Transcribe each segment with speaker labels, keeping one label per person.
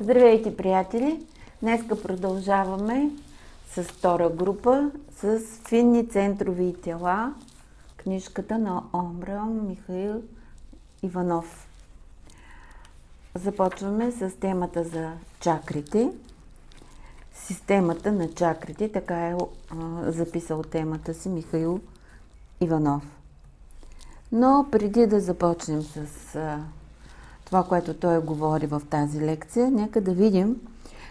Speaker 1: Здравейте, приятели! Днеска продължаваме с втора група с финни центрови тела, книжката на Омбра Михаил Иванов. Започваме с темата за чакрите. Системата на чакрите, така е записал темата си Михаил Иванов. Но преди да започнем с това, което той говори в тази лекция, нека да видим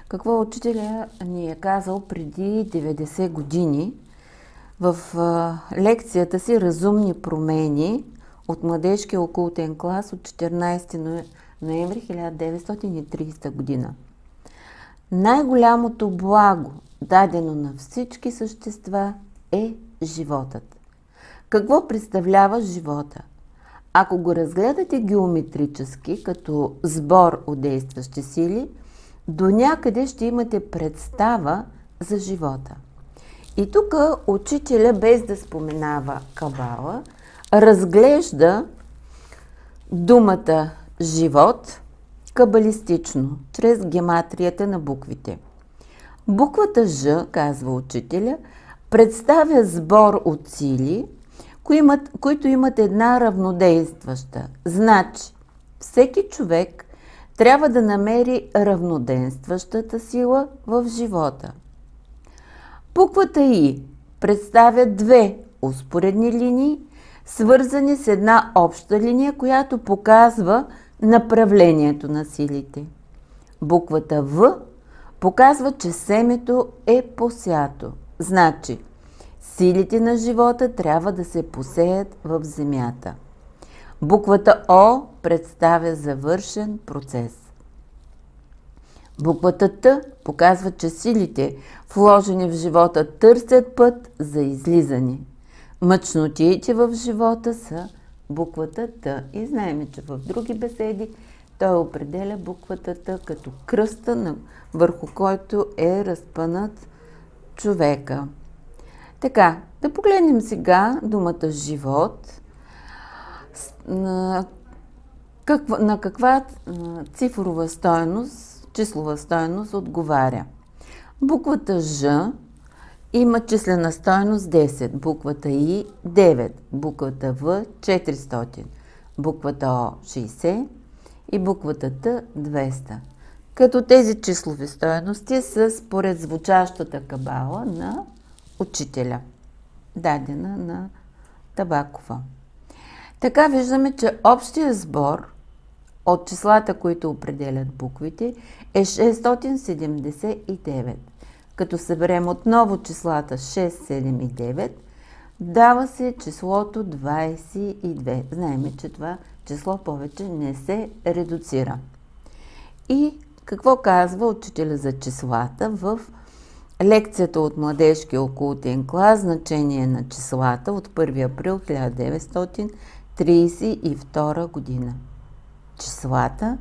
Speaker 1: какво учителя ни е казал преди 90 години в лекцията си Разумни промени от младежкия окултен клас от 14 ноември 1930 година. Най-голямото благо, дадено на всички същества, е животът. Какво представлява живота? Ако го разгледате геометрически, като сбор от действащи сили, до някъде ще имате представа за живота. И тук учителя, без да споменава кабала, разглежда думата живот кабалистично, чрез гематрията на буквите. Буквата Ж, казва учителя, представя сбор от сили – имат, които имат една равнодействаща. Значи, всеки човек трябва да намери равноденстващата сила в живота. Буквата И представя две успоредни линии, свързани с една обща линия, която показва направлението на силите. Буквата В показва, че семето е посято. Значи, Силите на живота трябва да се посеят в земята. Буквата О представя завършен процес. Буквата Т показва, че силите, вложени в живота, търсят път за излизане. Мъчнотиите в живота са буквата Т. И знаем, че в други беседи той определя буквата Т като кръста, върху който е разпънат човека. Така, да погледнем сега думата живот. На каква, на каква цифрова стоеност, числова стоеност отговаря? Буквата Ж има числена стоеност 10, буквата И 9, буквата В 400, буквата О 60 и буквата Т 200. Като тези числови стоености са според звучащата кабала на учителя, дадена на Табакова. Така виждаме, че общия сбор от числата, които определят буквите, е 679. Като съберем отново числата 6, 7 и 9, дава се числото 22. Знаеме, че това число повече не се редуцира. И какво казва учителя за числата в лекцията от младежки окултен клас, значение на числата от 1 април 1932 година. Числата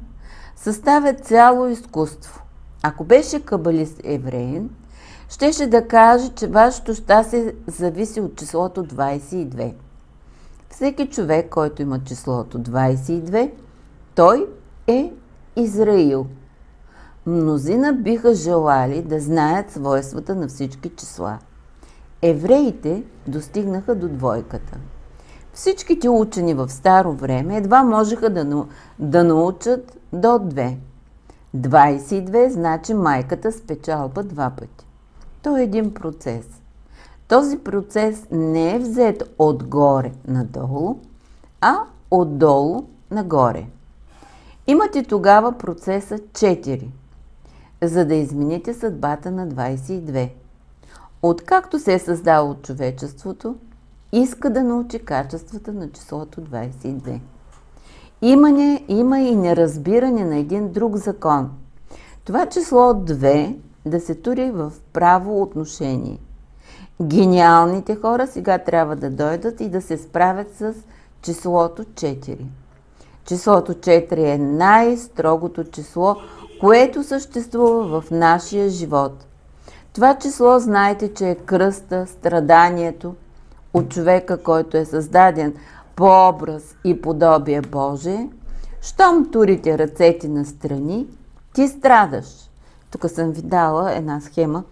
Speaker 1: съставят цяло изкуство. Ако беше кабалист евреин, щеше да каже, че вашето щастие зависи от числото 22. Всеки човек, който има числото 22, той е Израил – Мнозина биха желали да знаят свойствата на всички числа. Евреите достигнаха до двойката. Всичките учени в старо време едва можеха да, да научат до 2. 22 значи майката спечалба два пъти. То е един процес. Този процес не е взет отгоре надолу, а отдолу нагоре. Имате тогава процеса 4 за да измените съдбата на 22. Откакто се е създало от човечеството, иска да научи качествата на числото 22. Има, има и неразбиране на един друг закон. Това число 2 да се тури в право отношение. Гениалните хора сега трябва да дойдат и да се справят с числото 4. Числото 4 е най-строгото число което съществува в нашия живот. Това число знаете, че е кръста, страданието от човека, който е създаден по образ и подобие Божие. Щом турите ръцете на страни, ти страдаш. Тук съм ви дала една схема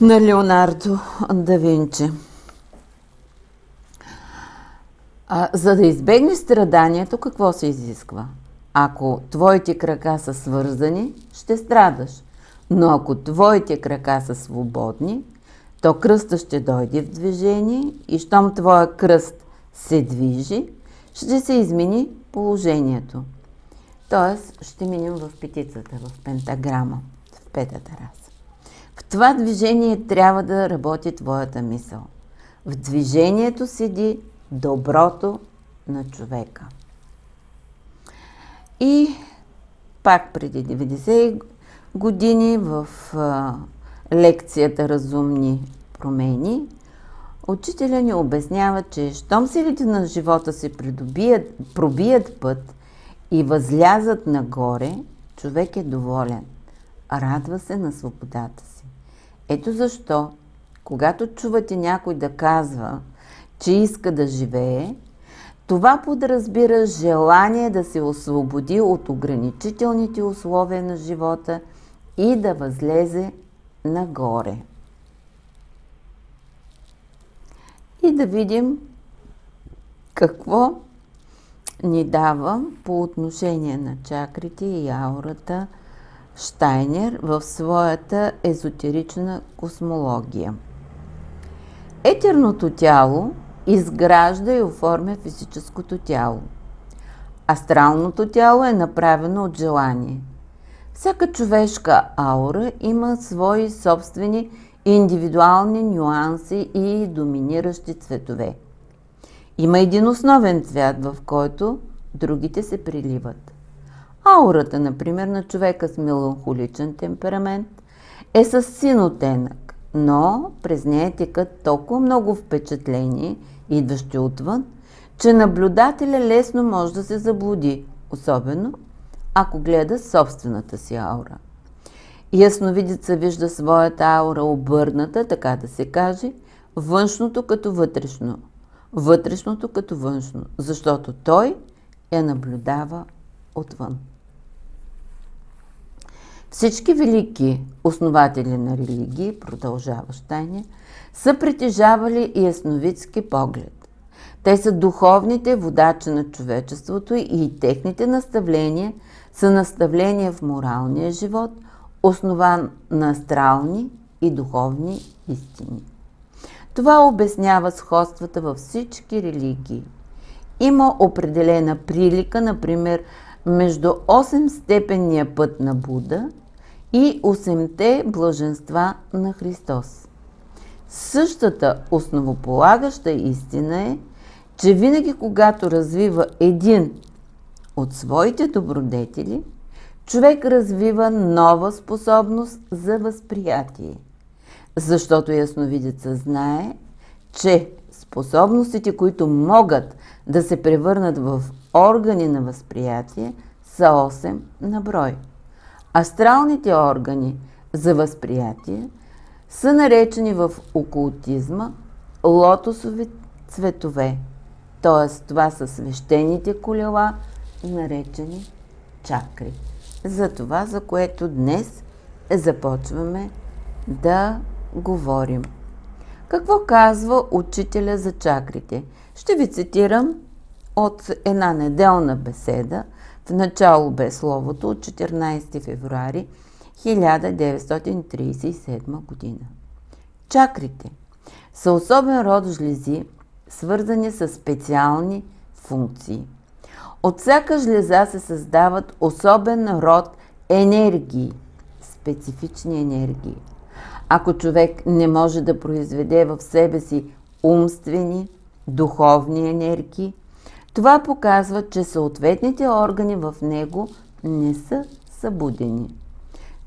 Speaker 1: на Леонардо да Винчи. А, за да избегнеш страданието, какво се изисква? Ако твоите крака са свързани, ще страдаш. Но ако твоите крака са свободни, то кръста ще дойде в движение и щом твоя кръст се движи, ще се измени положението. Тоест, ще минем в петицата, в пентаграма, в петата раса. В това движение трябва да работи твоята мисъл. В движението седи доброто на човека. И пак преди 90 години в а, лекцията Разумни промени, учителя ни обяснява, че щом силите на живота се придобият, пробият път и възлязат нагоре, човек е доволен. Радва се на свободата си. Ето защо, когато чувате някой да казва, че иска да живее, това подразбира желание да се освободи от ограничителните условия на живота и да възлезе нагоре. И да видим какво ни дава по отношение на чакрите и аурата Штайнер в своята езотерична космология. Етерното тяло изгражда и оформя физическото тяло. Астралното тяло е направено от желание. Всяка човешка аура има свои собствени индивидуални нюанси и доминиращи цветове. Има един основен цвят, в който другите се приливат. Аурата, например, на човека с меланхоличен темперамент е с син оттенък, но през нея текат толкова много впечатления – идващи отвън, че наблюдателя лесно може да се заблуди, особено ако гледа собствената си аура. Ясновидеца вижда своята аура обърната, така да се каже, външното като вътрешно, вътрешното като външно, защото той я наблюдава отвън. Всички велики основатели на религии, продължава Штайне, са притежавали ясновидски поглед. Те са духовните водачи на човечеството и техните наставления са наставления в моралния живот, основан на астрални и духовни истини. Това обяснява сходствата във всички религии. Има определена прилика, например, между 8 степенния път на Буда и 8-те блаженства на Христос. Същата основополагаща истина е, че винаги когато развива един от своите добродетели, човек развива нова способност за възприятие. Защото ясновидеца знае, че способностите, които могат да се превърнат в органи на възприятие, са 8 на брой. Астралните органи за възприятие – са наречени в окултизма лотосови цветове. Т.е. това са свещените колела, наречени чакри. За това, за което днес започваме да говорим. Какво казва учителя за чакрите? Ще ви цитирам от една неделна беседа, в начало бе словото от 14 февруари 1937 година. Чакрите са особен род жлези, свързани с специални функции. От всяка жлеза се създават особен род енергии, специфични енергии. Ако човек не може да произведе в себе си умствени, духовни енергии, това показва, че съответните органи в него не са събудени.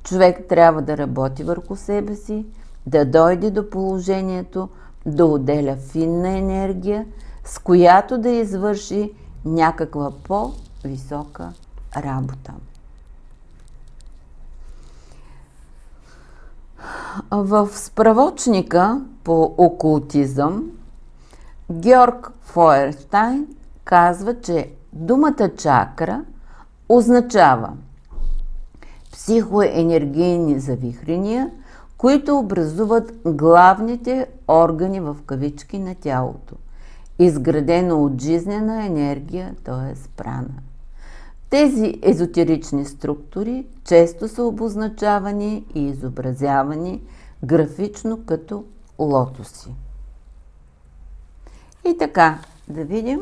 Speaker 1: Човек трябва да работи върху себе си, да дойде до положението да отделя финна енергия, с която да извърши някаква по-висока работа. В справочника по окултизъм Георг – казва, че думата чакра означава психоенергийни завихрения, които образуват главните органи в кавички на тялото, изградено от жизнена енергия, т.е. прана. Тези езотерични структури често са обозначавани и изобразявани графично като лотоси. И така, да видим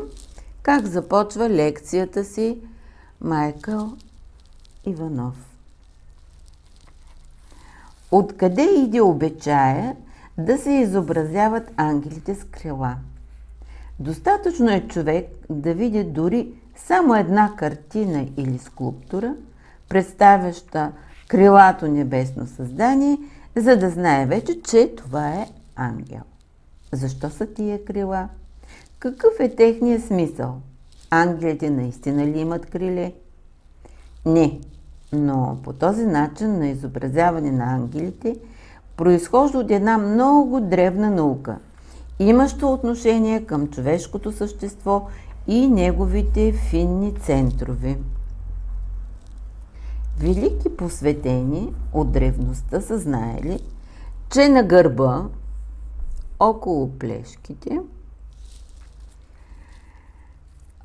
Speaker 1: как започва лекцията си Майкъл Иванов. Откъде иде обичая да се изобразяват ангелите с крила? Достатъчно е човек да види дори само една картина или скулптура, представяща крилато небесно създание, за да знае вече, че това е ангел. Защо са тия крила? Какъв е техният смисъл? Ангелите наистина ли имат криле? Не, но по този начин на изобразяване на ангелите произхожда от една много древна наука, имаща отношение към човешкото същество и неговите финни центрови. Велики посветени от древността са знаели, че на гърба, около плешките,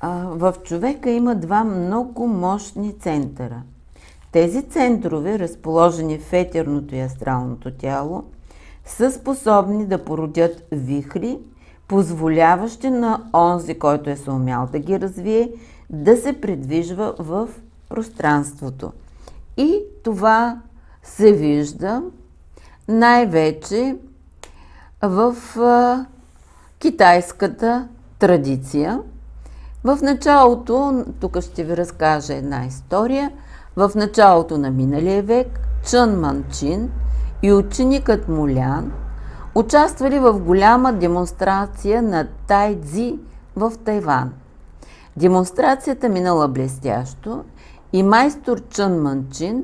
Speaker 1: в човека има два много мощни центъра. Тези центрове, разположени в етерното и астралното тяло, са способни да породят вихри, позволяващи на онзи, който е съумял да ги развие, да се придвижва в пространството. И това се вижда най-вече в китайската традиция. В началото, тук ще ви разкажа една история, в началото на миналия век Чън Манчин и ученикът Мулян участвали в голяма демонстрация на Тайдзи в Тайван. Демонстрацията минала блестящо и майстор Чън Манчин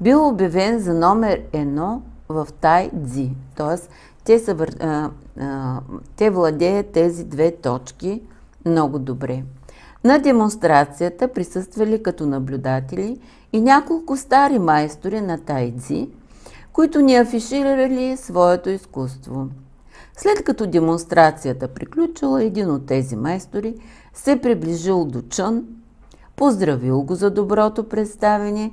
Speaker 1: бил обявен за номер едно в Тайдзи, т.е. Те, са, а, а, те владеят тези две точки много добре. На демонстрацията присъствали като наблюдатели и няколко стари майстори на тайци, които ни афиширали своето изкуство. След като демонстрацията приключила, един от тези майстори се приближил до Чън, поздравил го за доброто представене,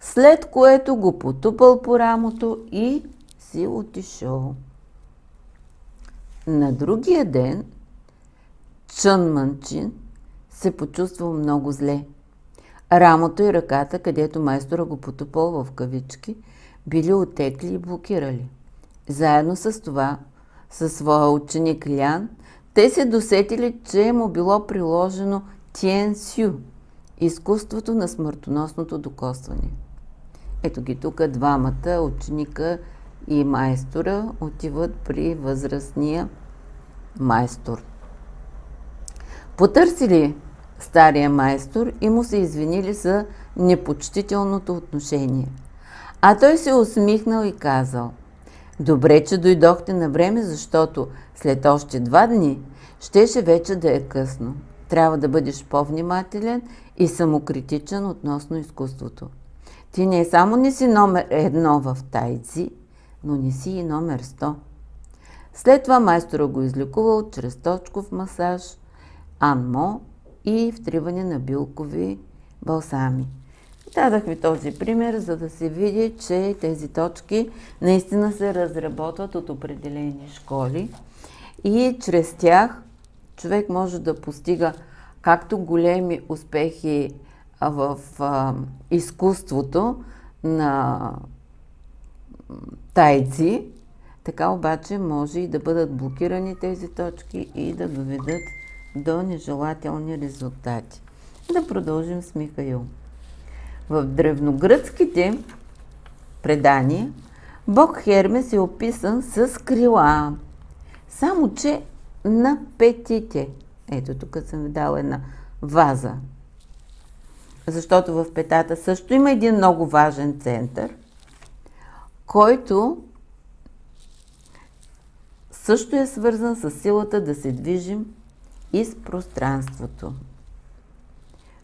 Speaker 1: след което го потупал по рамото и си отишъл. На другия ден Чън Манчин се почувствал много зле. Рамото и ръката, където майстора го потупал в кавички, били отекли и блокирали. Заедно с това, със своя ученик Лян, те се досетили, че му било приложено Тиен Сю, изкуството на смъртоносното докосване. Ето ги тук двамата, ученика и майстора, отиват при възрастния майстор. Потърсили стария майстор и му се извинили за непочтителното отношение. А той се усмихнал и казал Добре, че дойдохте на време, защото след още два дни щеше вече да е късно. Трябва да бъдеш по-внимателен и самокритичен относно изкуството. Ти не само не си номер едно в тайци, но не си и номер сто. След това майстора го излекувал чрез точков масаж, анмо и втриване на билкови балсами. Дадах ви този пример, за да се види, че тези точки наистина се разработват от определени школи и чрез тях човек може да постига както големи успехи в а, изкуството на тайци, така обаче може и да бъдат блокирани тези точки и да доведат до нежелателни резултати. Да продължим с Михаил. В древногръцките предания Бог Хермес е описан с крила, само че на петите. Ето тук съм ви дала една ваза. Защото в петата също има един много важен център, който също е свързан с силата да се движим из пространството.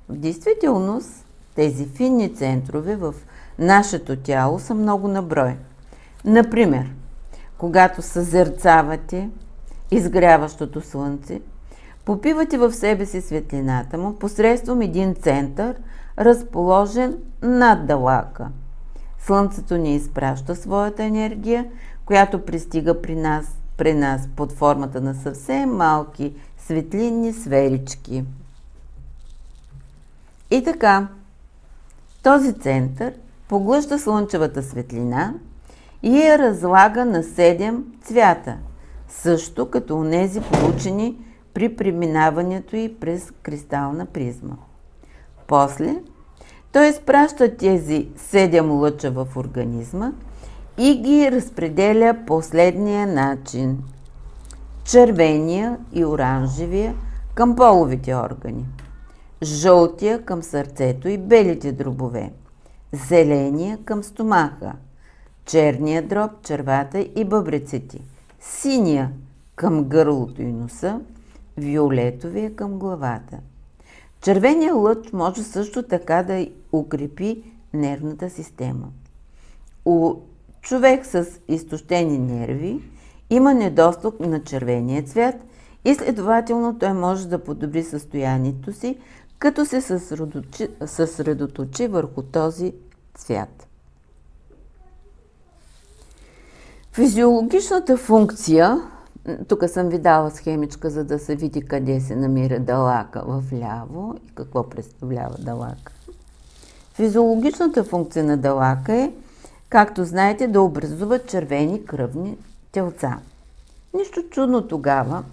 Speaker 1: В действителност тези финни центрове в нашето тяло са много наброй. Например, когато съзерцавате изгряващото слънце, попивате в себе си светлината му посредством един център, разположен над далака. Слънцето ни изпраща своята енергия, която пристига при нас, при нас под формата на съвсем малки светлинни сферички. И така, този център поглъща слънчевата светлина и я разлага на 7 цвята, също като онези получени при преминаването и през кристална призма. После той изпраща тези 7 лъча в организма и ги разпределя последния начин. Червения и оранжевия към половите органи – жълтия към сърцето и белите дробове, зеления към стомаха, черния дроб, червата и бъбреците, синия към гърлото и носа, виолетовия към главата. Червения лъч може също така да укрепи нервната система. У човек с изтощени нерви има недостиг на червения цвят и следователно той може да подобри състоянието си, като се съсредоточи, върху този цвят. Физиологичната функция, тук съм ви дала схемичка, за да се види къде се намира далака в ляво и какво представлява далака. Физиологичната функция на далака е, както знаете, да образува червени кръвни телца. Нищо чудно тогава,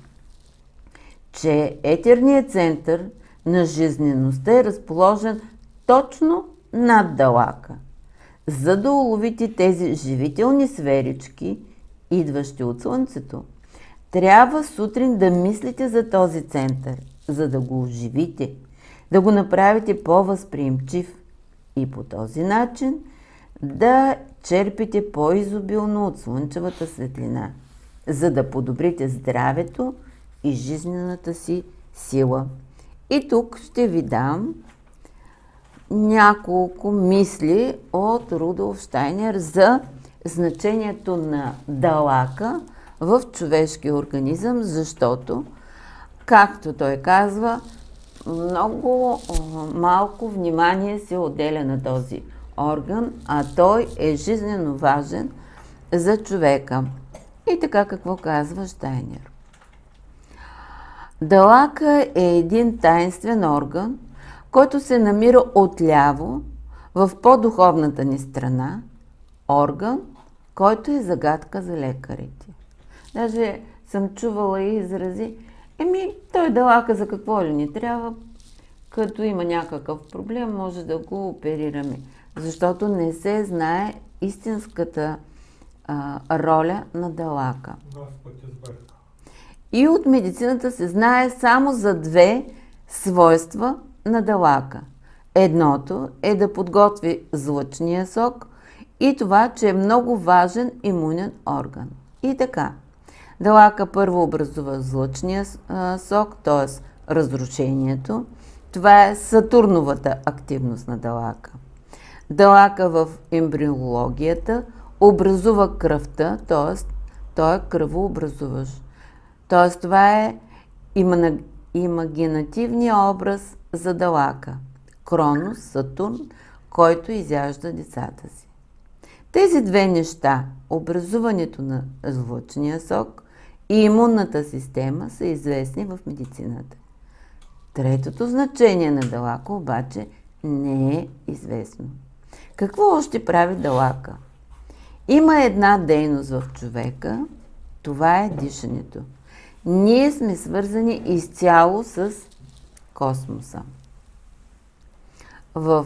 Speaker 1: че етерният център – на жизнеността е разположен точно над далака. За да уловите тези живителни сферички, идващи от Слънцето, трябва сутрин да мислите за този център, за да го оживите, да го направите по-възприемчив и по този начин да черпите по-изобилно от слънчевата светлина, за да подобрите здравето и жизнената си сила. И тук ще ви дам няколко мисли от Рудолф Штайнер за значението на далака в човешкия организъм, защото, както той казва, много малко внимание се отделя на този орган, а той е жизненно важен за човека. И така какво казва Штайнер? Далака е един таинствен орган, който се намира отляво в по-духовната ни страна, орган, който е загадка за лекарите. Даже съм чувала и изрази, еми, той далака за какво ли ни трябва, като има някакъв проблем, може да го оперираме. Защото не се знае истинската а, роля на далака. И от медицината се знае само за две свойства на далака. Едното е да подготви злъчния сок и това, че е много важен имунен орган. И така, далака първо образува злъчния сок, т.е. разрушението. Това е сатурновата активност на далака. Далака в ембриологията образува кръвта, т.е. той е кръвообразуващ Тоест, това е имагинативният образ за Далака. Кронос, Сатурн, който изяжда децата си. Тези две неща, образуването на злъчния сок и имунната система, са известни в медицината. Третото значение на Далака обаче не е известно. Какво още прави Далака? Има една дейност в човека, това е дишането – ние сме свързани изцяло с космоса. В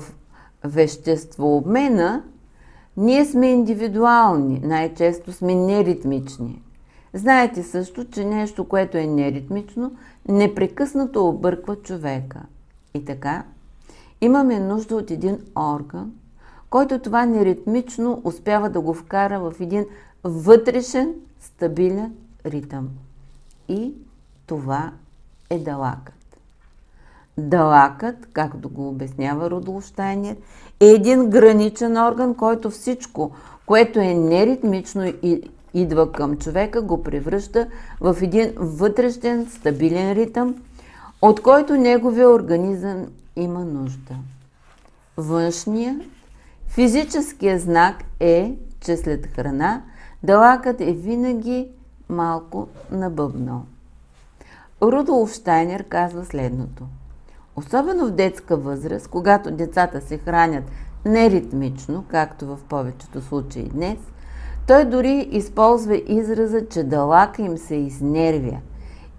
Speaker 1: веществообмена ние сме индивидуални, най-често сме неритмични. Знаете също, че нещо, което е неритмично, непрекъснато обърква човека. И така, имаме нужда от един орган, който това неритмично успява да го вкара в един вътрешен, стабилен ритъм и това е далакът. Далакът, както го обяснява Рудолф Штайнер, е един граничен орган, който всичко, което е неритмично и идва към човека, го превръща в един вътрешен стабилен ритъм, от който неговия организъм има нужда. Външният физическия знак е, че след храна далакът е винаги малко набъбнал. Рудолф Штайнер казва следното. Особено в детска възраст, когато децата се хранят неритмично, както в повечето случаи днес, той дори използва израза, че далака им се изнервя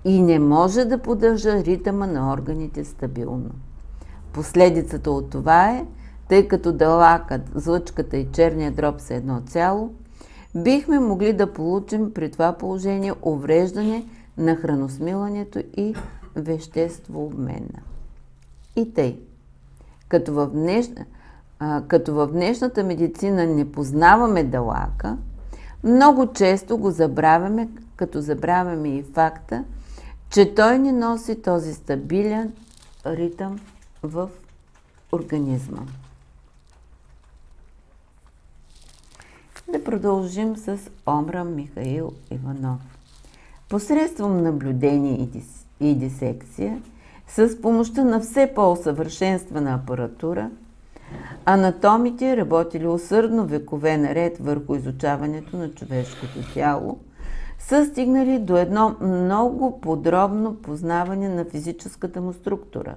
Speaker 1: и не може да поддържа ритъма на органите стабилно. Последицата от това е, тъй като далакът, злъчката и черния дроб са едно цяло, бихме могли да получим при това положение увреждане на храносмилането и вещество обмена. И тъй, като в, днешна, а, като в днешната медицина не познаваме далака, много често го забравяме, като забравяме и факта, че той ни носи този стабилен ритъм в организма. Да продължим с Омра Михаил Иванов. Посредством наблюдение и дисекция, с помощта на все по-усъвършенствана апаратура, анатомите работили усърдно векове наред върху изучаването на човешкото тяло, са стигнали до едно много подробно познаване на физическата му структура,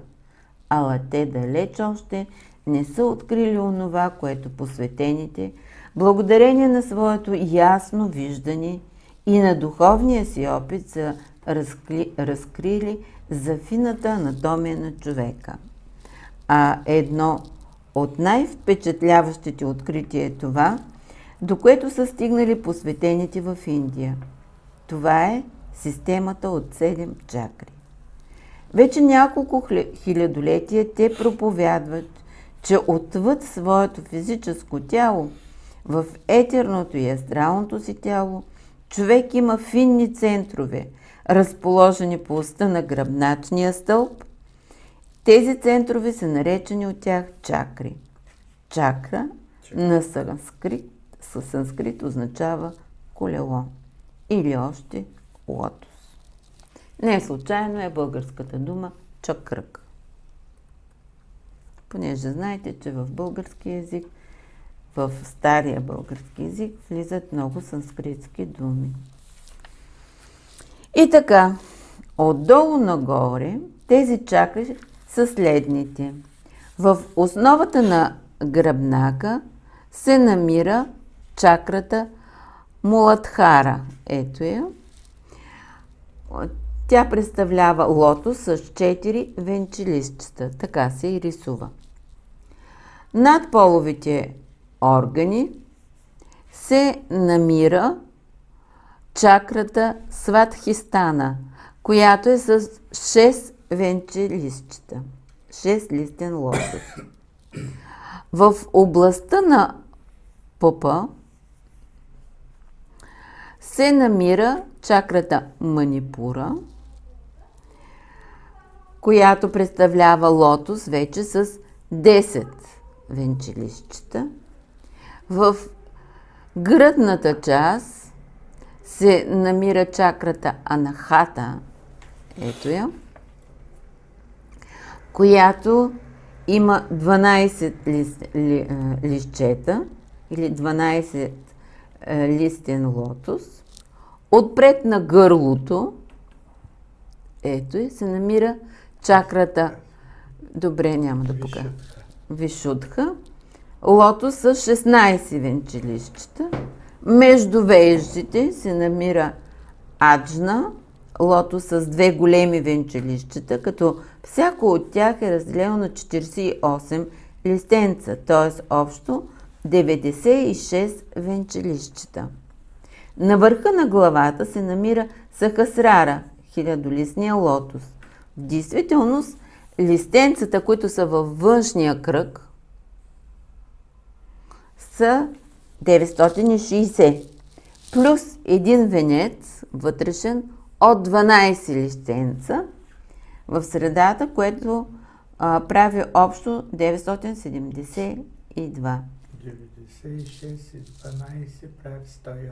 Speaker 1: ала те далеч още не са открили онова, което посветените – благодарение на своето ясно виждане и на духовния си опит са разкли, разкрили за фината анатомия на човека. А едно от най-впечатляващите открития е това, до което са стигнали посветените в Индия. Това е системата от седем чакри. Вече няколко хилядолетия те проповядват, че отвъд своето физическо тяло – в етерното и астралното си тяло човек има финни центрове, разположени по уста на гръбначния стълб. Тези центрове са наречени от тях чакри. Чакра на санскрит, със санскрит означава колело или още лотос. Не случайно е българската дума чакрък. Понеже знаете, че в български язик – в стария български язик влизат много санскритски думи. И така, отдолу нагоре тези чакри са следните. В основата на гръбнака се намира чакрата Муладхара. Ето я. Тя представлява лотос с 4 венчилищчета. Така се и рисува. Над половите органи се намира чакрата Сватхистана, която е с 6 венчи листчета. 6 листен лотос. В областта на пъпа се намира чакрата Манипура, която представлява лотос вече с 10 венчилищчета. В гръдната част се намира чакрата Анахата, ето я, която има 12 лист, ли, листчета или 12 листен лотос. Отпред на гърлото, ето и се намира чакрата, добре, няма да покажа, Вишудха лотос с 16 венчелищчета. Между веждите се намира аджна, лотос с две големи венчелищчета, като всяко от тях е разделено на 48 листенца, т.е. общо 96 венчелищчета. На върха на главата се намира Сахасрара, хилядолистния лотос. В действителност, листенцата, които са във външния кръг, са 960, плюс един венец вътрешен от 12 листенца в средата, което а, прави общо 972.
Speaker 2: 96 и 12 прави 108.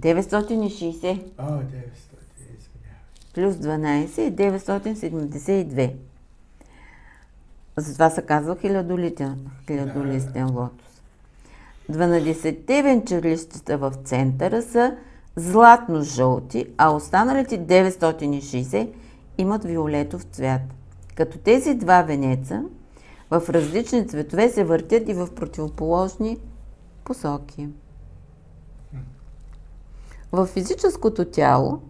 Speaker 1: 960
Speaker 2: О, 900, извинявай.
Speaker 1: плюс 12 е 972. Затова се казва хилядолитен, хилядолистен лотос. 12-те венчерлищата в центъра са златно-жълти, а останалите 960 имат виолетов цвят. Като тези два венеца в различни цветове се въртят и в противоположни посоки. В физическото тяло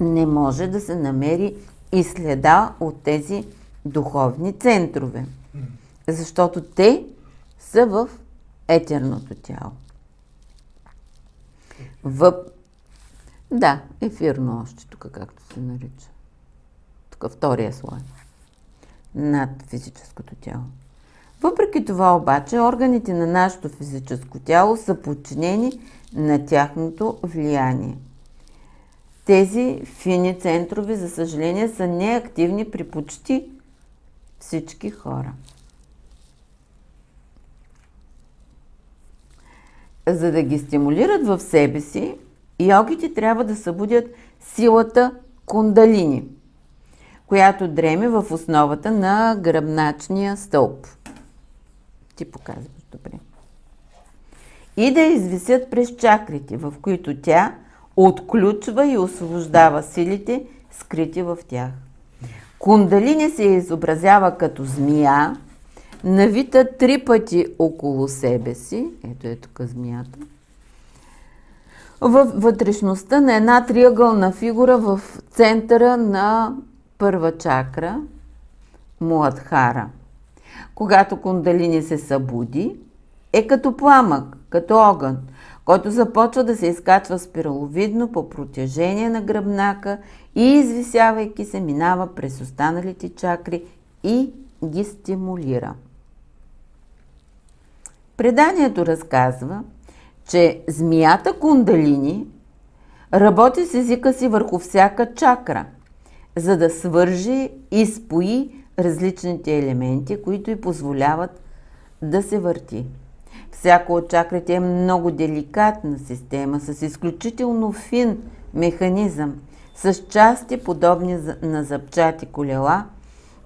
Speaker 1: не може да се намери и следа от тези духовни центрове, защото те са в етерното тяло. В... Да, ефирно още, тук както се нарича. Тук втория слой. Над физическото тяло. Въпреки това обаче, органите на нашето физическо тяло са подчинени на тяхното влияние. Тези фини центрове, за съжаление, са неактивни при почти всички хора. За да ги стимулират в себе си, йогите трябва да събудят силата кундалини, която дреме в основата на гръбначния стълб. Ти показваш добре. И да извисят през чакрите, в които тя отключва и освобождава силите, скрити в тях. Кундалини се изобразява като змия, навита три пъти около себе си. Ето е тук змията. В вътрешността на една триъгълна фигура в центъра на първа чакра, Муадхара. Когато кундалини се събуди, е като пламък, като огън, който започва да се изкачва спираловидно по протежение на гръбнака и извисявайки се минава през останалите чакри и ги стимулира. Преданието разказва, че змията кундалини работи с езика си върху всяка чакра, за да свържи и спои различните елементи, които й позволяват да се върти. Всяко от чакрите е много деликатна система с изключително фин механизъм, с части подобни на запчати колела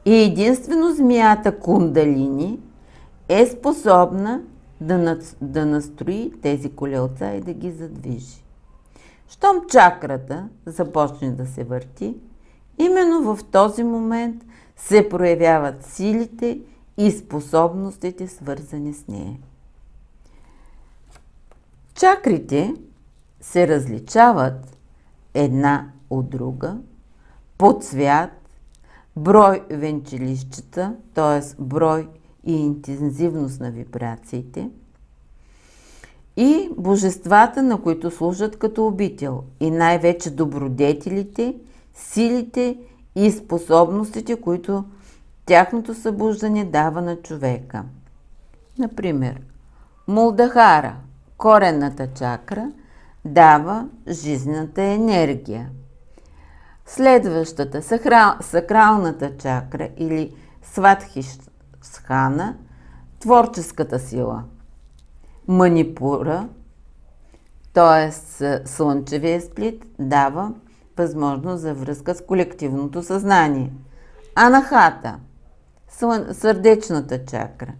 Speaker 1: и единствено змията кундалини е способна да, над, да настрои тези колелца и да ги задвижи. Щом чакрата започне да се върти, именно в този момент се проявяват силите и способностите, свързани с нея. Чакрите се различават една от друга по цвят, брой венчелищата, т.е. брой и интензивност на вибрациите и божествата, на които служат като обител и най-вече добродетелите, силите и способностите, които тяхното събуждане дава на човека. Например, Мулдахара – коренната чакра дава жизнената енергия. Следващата, сакрал, сакралната чакра или сватхисхана, творческата сила. Манипура, т.е. слънчевия сплит, дава възможност за връзка с колективното съзнание. Анахата, сърдечната чакра.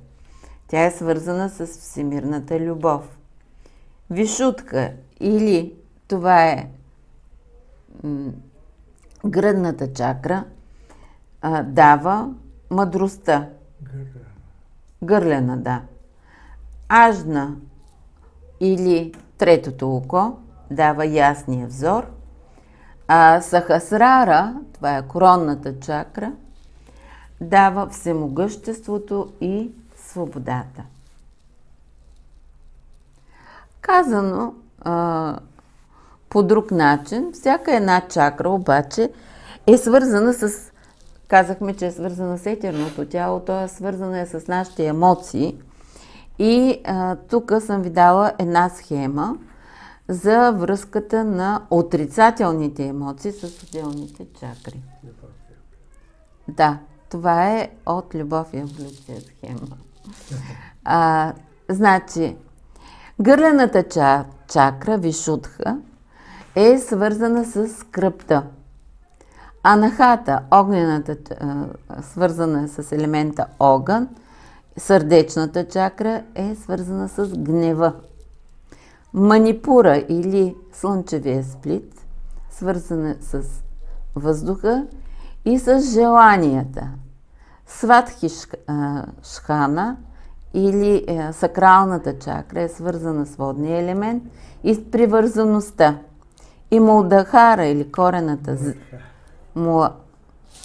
Speaker 1: Тя е свързана с всемирната любов. Вишутка или това е гръдната чакра, дава мъдростта.
Speaker 2: Гърлена.
Speaker 1: Гърлена, да. Ажна или третото око дава ясния взор. А Сахасрара, това е коронната чакра, дава всемогъществото и свободата. Казано а, по друг начин, всяка една чакра обаче е свързана с, казахме, че е свързана с етерното тяло, то е свързана е с нашите емоции. И тук съм ви дала една схема за връзката на отрицателните емоции с отделните чакри. Да, това е от Любов и еволюция схема. А, значи, гърлената ча, чакра, вишудха, е свързана с кръпта. Анахата, огнената, свързана с елемента огън, сърдечната чакра е свързана с гнева. Манипура или слънчевия сплит, свързана с въздуха и с желанията. Сватхи шхана или е, сакралната чакра е свързана с водния елемент и с привързаността. И Мулдахара или корената Мула...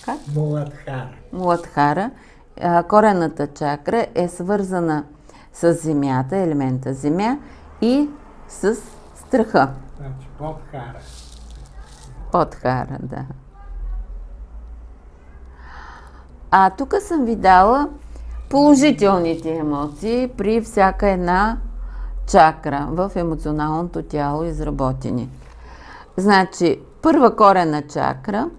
Speaker 2: как? Муладхара.
Speaker 1: Муладхара. Корената чакра е свързана с земята, елемента земя и с страха.
Speaker 2: Значи подхара.
Speaker 1: Подхара, да. А тук съм ви дала положителните емоции при всяка една чакра в емоционалното тяло изработени. Значи, първа корена чакра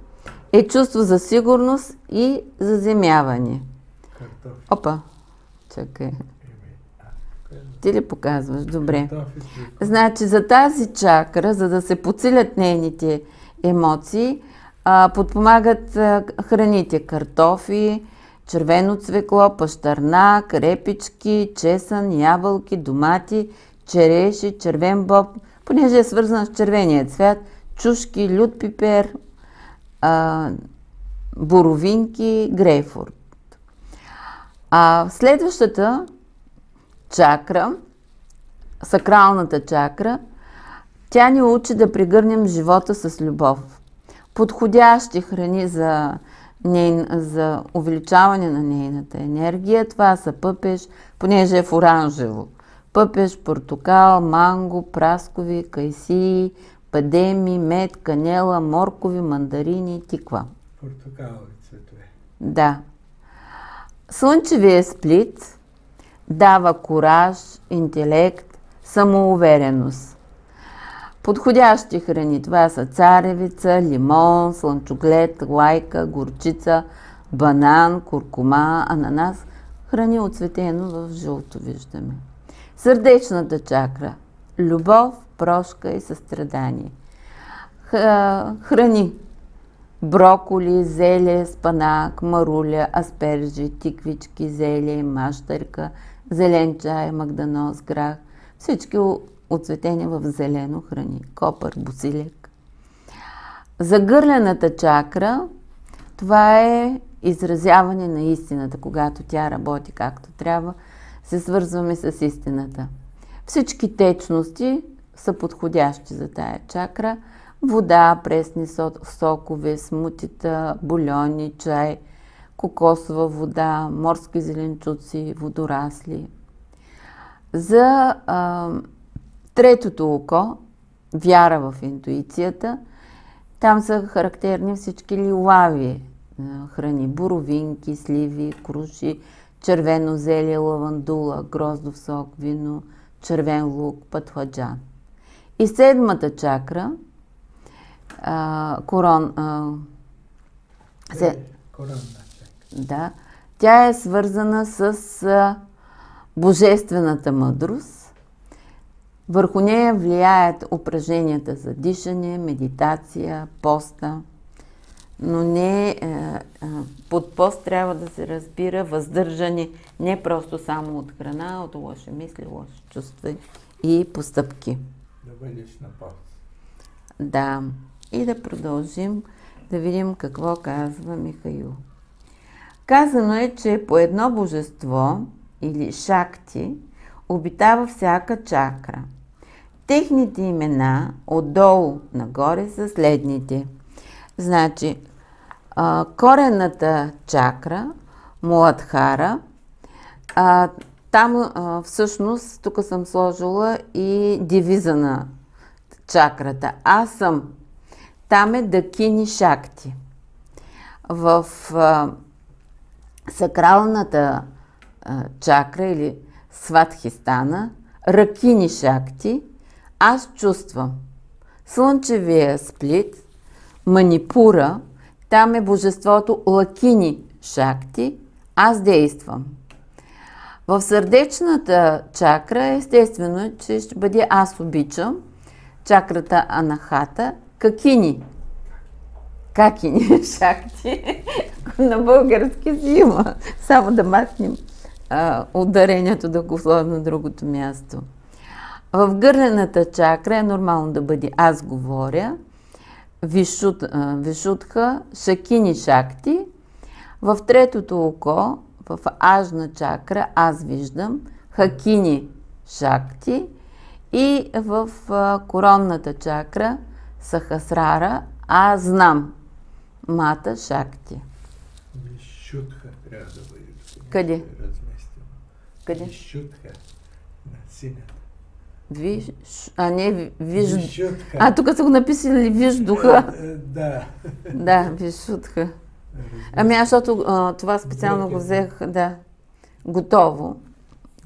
Speaker 1: е чувство за сигурност и заземяване. Опа, чакай. Ти ли показваш? Добре. Значи за тази чакра, за да се подсилят нейните емоции, подпомагат храните картофи, червено цвекло, пащарнак, репички, чесън, ябълки, домати, череши, червен боб, понеже е свързан с червения цвят, чушки, лют пипер, а, боровинки, грейфорд. А следващата чакра, сакралната чакра, тя ни учи да пригърнем живота с любов. Подходящи храни за, ней, за увеличаване на нейната енергия, това са пъпеш, понеже е в оранжево. Пъпеш, портокал, манго, праскови, кайсии, падеми, мед, канела, моркови, мандарини, тиква.
Speaker 2: Портокалови цветове.
Speaker 1: Да. Слънчевия сплит дава кораж, интелект, самоувереност. Подходящи храни това са царевица, лимон, слънчоглед, лайка, горчица, банан, куркума, ананас. Храни оцветено в жълто виждаме. Сърдечната чакра. Любов, прошка и състрадание. Храни. Броколи, зеле, спанак, маруля, аспержи, тиквички, зеле, мащърка, зелен чай, магданоз, грах. Всички оцветени в зелено храни. Копър, босилек. Загърлената чакра, това е изразяване на истината, когато тя работи както трябва, се свързваме с истината. Всички течности са подходящи за тая чакра. Вода, пресни сокове, смутита, бульони, чай, кокосова вода, морски зеленчуци, водорасли. За а, третото око, вяра в интуицията, там са характерни всички лилави храни, буровинки, сливи, круши, червено зелие, лавандула, гроздов сок, вино, червен лук, пътхаджан. И седмата чакра, а, корон, а,
Speaker 2: се, е,
Speaker 1: Да, тя е свързана с а, божествената мъдрост. Върху нея влияят упражненията за дишане, медитация, поста. Но не е, е, под пост трябва да се разбира въздържане не просто само от храна, от лоши мисли, лоши чувства и постъпки.
Speaker 2: Да бъдеш на пост.
Speaker 1: Да. И да продължим да видим какво казва Михаил. Казано е, че по едно божество или шакти обитава всяка чакра. Техните имена отдолу нагоре са следните. Значи, корената чакра, Муладхара, там всъщност, тук съм сложила и дивиза на чакрата. Аз съм. Там е Дакини Шакти. В а, сакралната а, чакра или Сватхистана, Ракини Шакти, аз чувствам слънчевия сплит, манипура, там е божеството Лакини Шакти, аз действам. В сърдечната чакра естествено че ще бъде аз обичам, чакрата Анахата, Какини. Какини Шакти. На български си има. Само да махнем а, ударението да го сложим на другото място. В гърлената чакра е нормално да бъде аз говоря, вишут, вишутха, шакини шакти. В третото око, в ажна чакра, аз виждам хакини шакти. И в а, коронната чакра, сахасрара, аз знам мата шакти.
Speaker 2: Вишутха трябва да бъде.
Speaker 1: Къде?
Speaker 2: Разместено.
Speaker 1: Къде?
Speaker 2: Вишутха на синята.
Speaker 1: Виж, а не ви- виж...
Speaker 2: Вишутха.
Speaker 1: А, тук са го написали виж духа.
Speaker 2: Е, е, Да.
Speaker 1: Да, вишутха. Ами аз, защото а, това специално го взех, да, готово.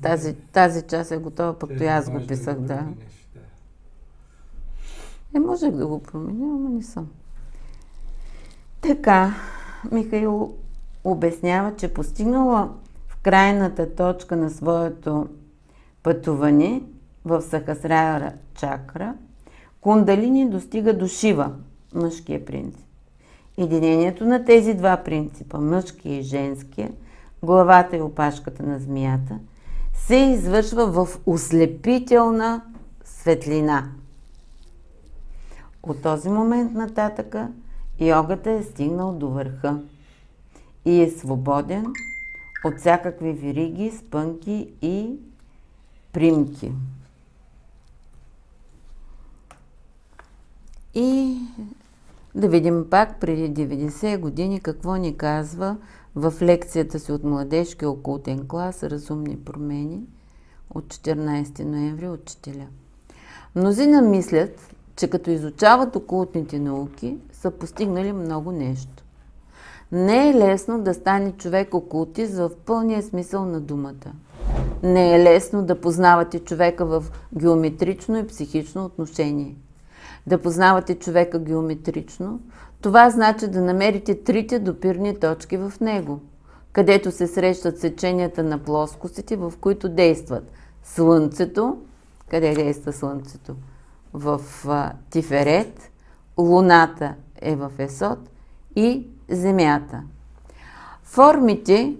Speaker 1: Тази, тази част е готова, пък и аз го писах, да. Е, можех да го променя, но не съм. Така, Михаил обяснява, че постигнала в крайната точка на своето пътуване в Сахасрара чакра, Кундалини достига до Шива, мъжкия принцип. Единението на тези два принципа, мъжкия и женския, главата и опашката на змията, се извършва в ослепителна светлина. От този момент нататъка йогата е стигнал до върха и е свободен от всякакви вириги, спънки и примки. И да видим пак преди 90 години какво ни казва в лекцията си от младежки окултен клас Разумни промени от 14 ноември учителя. Мнозина мислят, че като изучават окултните науки, са постигнали много нещо. Не е лесно да стане човек окултист в пълния смисъл на думата. Не е лесно да познавате човека в геометрично и психично отношение. Да познавате човека геометрично, това значи да намерите трите допирни точки в него, където се срещат сеченията на плоскостите, в които действат Слънцето, къде действа Слънцето? В а, Тиферет, Луната е в Есот и Земята. Формите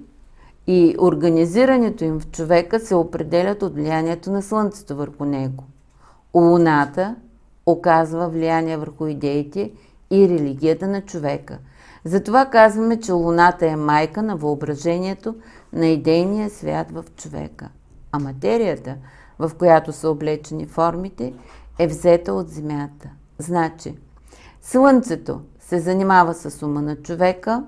Speaker 1: и организирането им в човека се определят от влиянието на Слънцето върху него. Луната оказва влияние върху идеите и религията на човека. Затова казваме, че Луната е майка на въображението на идейния свят в човека. А материята, в която са облечени формите, е взета от Земята. Значи, Слънцето се занимава с ума на човека,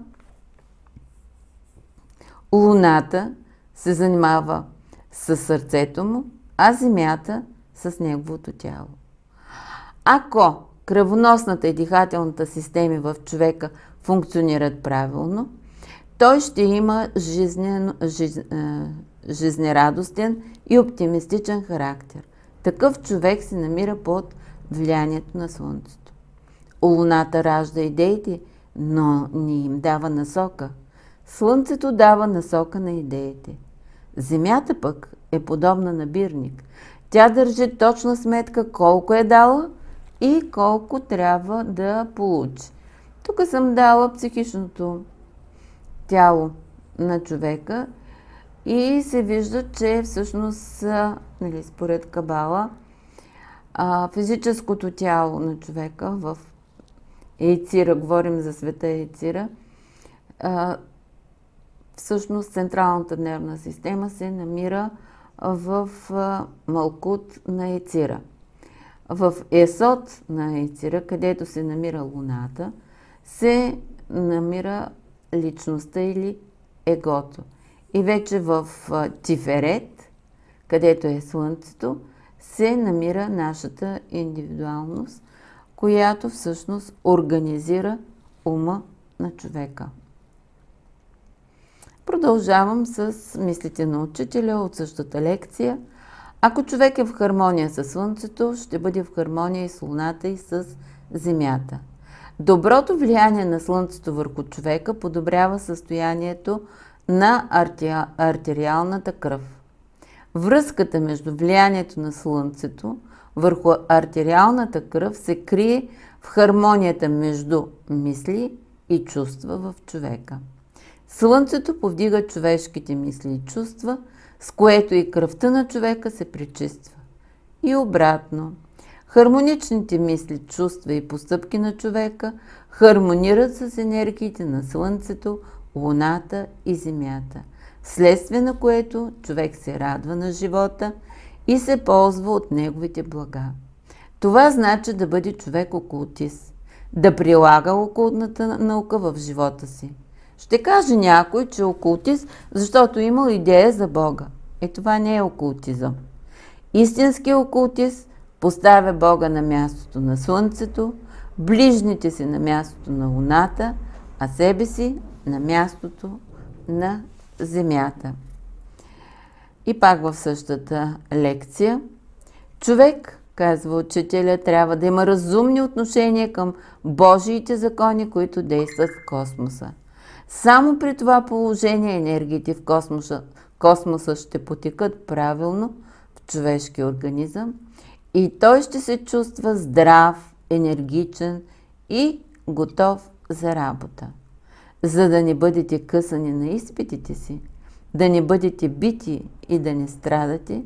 Speaker 1: Луната се занимава с сърцето му, а Земята с неговото тяло. Ако кръвоносната и дихателната системи в човека функционират правилно, той ще има жизнен, жиз, е, жизнерадостен и оптимистичен характер. Такъв човек се намира под влиянието на Слънцето. Луната ражда идеите, но не им дава насока. Слънцето дава насока на идеите. Земята пък е подобна на бирник. Тя държи точна сметка колко е дала и колко трябва да получи. Тук съм дала психичното тяло на човека и се вижда, че всъщност, нали, според Кабала, физическото тяло на човека в Ейцира, говорим за света Ейцира, всъщност централната нервна система се намира в Малкут на Ейцира. В Есот на Ейцира, където се намира Луната, се намира личността или егото. И вече в Тиферет, където е Слънцето, се намира нашата индивидуалност, която всъщност организира ума на човека. Продължавам с мислите на учителя от същата лекция. Ако човек е в хармония с Слънцето, ще бъде в хармония и с Луната и с Земята. Доброто влияние на Слънцето върху човека подобрява състоянието на артериалната кръв. Връзката между влиянието на Слънцето върху артериалната кръв се крие в хармонията между мисли и чувства в човека. Слънцето повдига човешките мисли и чувства, с което и кръвта на човека се пречиства. И обратно. Хармоничните мисли, чувства и постъпки на човека хармонират с енергиите на Слънцето, Луната и Земята, следствие на което човек се радва на живота и се ползва от неговите блага. Това значи да бъде човек окултист, да прилага окултната наука в живота си. Ще каже някой, че е окултист, защото е имал идея за Бога. Е, това не е окултизъм. Истински окултист поставя Бога на мястото на Слънцето, ближните си на мястото на Луната, а себе си на мястото на Земята. И пак в същата лекция. Човек, казва учителя, трябва да има разумни отношения към Божиите закони, които действат в космоса. Само при това положение енергиите в космоса, космоса ще потекат правилно в човешки организъм и той ще се чувства здрав, енергичен и готов за работа. За да не бъдете късани на изпитите си, да не бъдете бити и да не страдате,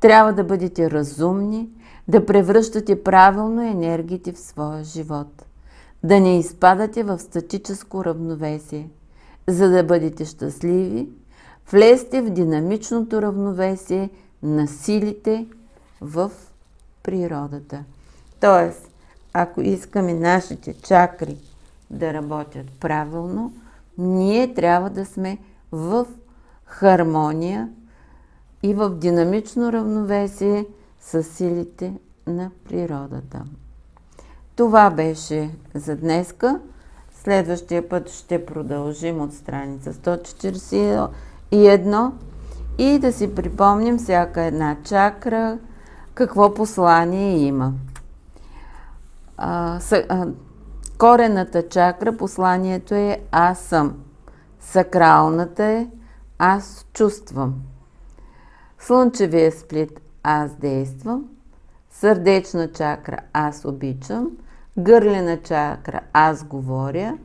Speaker 1: трябва да бъдете разумни, да превръщате правилно енергиите в своя живот, да не изпадате в статическо равновесие. За да бъдете щастливи, влезте в динамичното равновесие на силите в природата. Тоест, ако искаме нашите чакри да работят правилно, ние трябва да сме в хармония и в динамично равновесие с силите на природата. Това беше за днеска. Следващия път ще продължим от страница 141 и да си припомним всяка една чакра, какво послание има. Корената чакра, посланието е аз съм. Сакралната е аз чувствам. Слънчевия сплит аз действам. Сърдечна чакра аз обичам. Гърлена чакра аз говоря.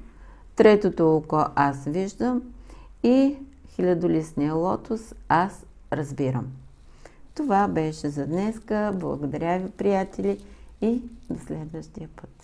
Speaker 1: Третото око аз виждам. И хилядолистния лотос аз разбирам. Това беше за днеска. Благодаря ви, приятели, и до следващия път.